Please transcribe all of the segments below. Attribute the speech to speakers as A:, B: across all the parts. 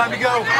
A: time to go.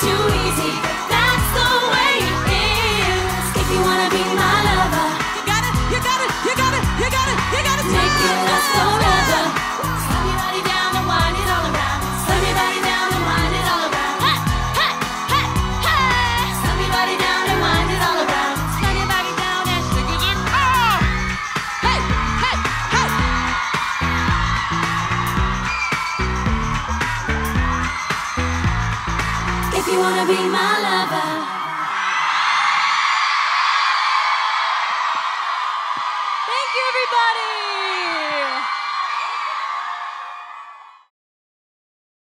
B: to if you wanna be my lover. Thank you, everybody.